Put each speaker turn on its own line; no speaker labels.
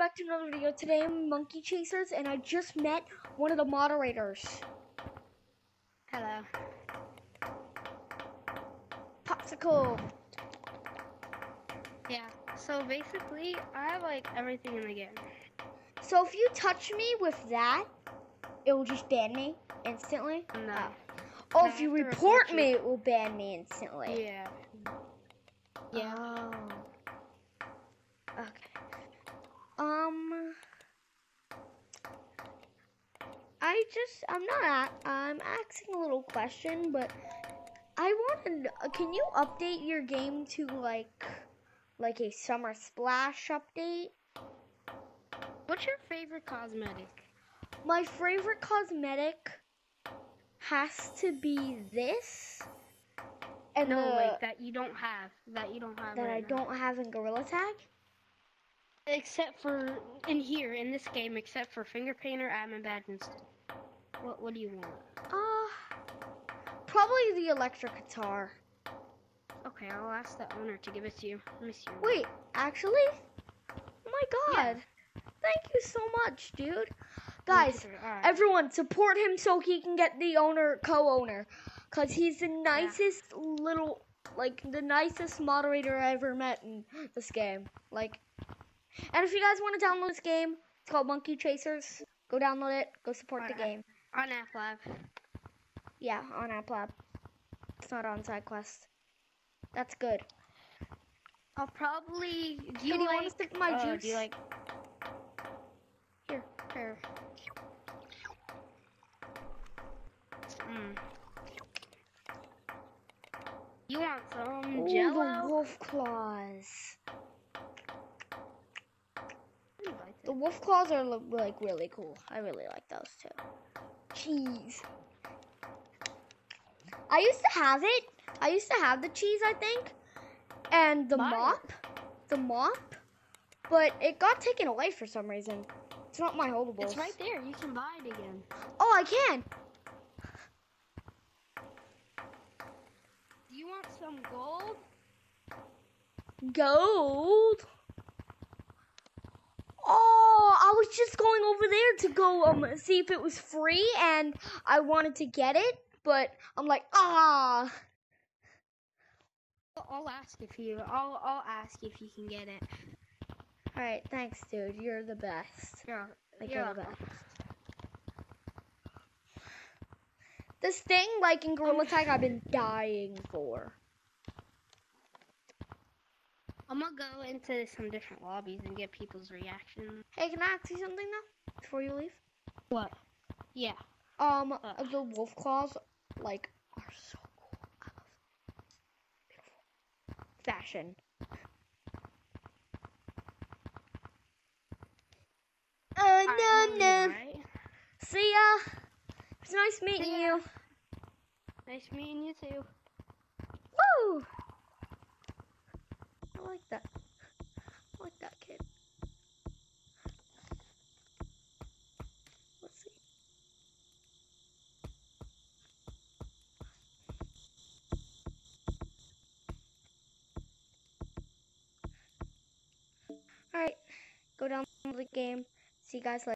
back to another video. Today I'm Monkey Chasers and I just met one of the moderators.
Hello.
Popsicle.
Yeah. So basically, I have like everything in the game.
So if you touch me with that, it will just ban me instantly.
No.
Oh,
I oh,
if you report
report you.
me, it will ban me instantly.
Yeah. Yeah.
Oh. Okay. Um. I just, I'm not, I'm asking a little question, but I wanted, can you update your game to like, like a summer splash update?
What's your favorite cosmetic?
My favorite cosmetic has to be this. And
No,
the-
like that you don't have. That you don't have.
that I
now.
don't have in Gorilla Tag.
Except for in here in this game, except for finger painter, admin badge, and stuff. What What do you want?
Uh, probably the electric guitar.
Okay, I'll ask the owner to give it to you. Let me see. your-
Wait, actually? Oh my god. Thank you so much, dude. Guys,
Alright.
everyone support him so he can get the owner, co-owner. Cause he's the nicest little, like the nicest moderator I ever met in this game. Like, and if you guys want to download this game, it's called Monkey Chasers. Go download it. Go support the
Alright.
game.
on App Lab.
Yeah, on App Lab. It's not on SideQuest. That's good.
I'll probably. Do you
do you want to sip my
uh,
juice?
Do you like?
Here, here.
Mm. You want some
Ooh,
Jello?
the wolf claws.
I like
The
it.
Wolf claws are like really cool. I really like those too. Cheese. I used to have it. I used to have the cheese, I think, and the
it.
mop, the mop, but it got taken away for some reason. It's not my holdables.
It's right there. You can buy it again.
Oh, I can.
Do you want some gold?
Gold. Oh, I was just going over there to go um see if it was free, and I wanted to get it, but I'm like, ah.
I'll- ask if you. I'll I'll ask if you can get it.
All right, thanks, dude. You're the best.
You're,
Like
you're
you're the best. This thing, like in Gorilla Tag, I've been dying for.
I'm gonna go into some different lobbies and get people's reactions.
Hey, can I ask you something though before you leave?
What? Yeah.
Um,
Uh.
the wolf claws, like, are so cool. I love them. Beautiful. Fashion. Uh,
Alright,
no, no.
alright?
See ya. It's nice meeting you.
Nice meeting you too.
Woo! I like that. I like that kid. Let's see. Alright, go down the game. See you guys later.